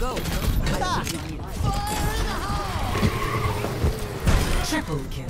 Go. Attack. Fire in the hole. Triple kill.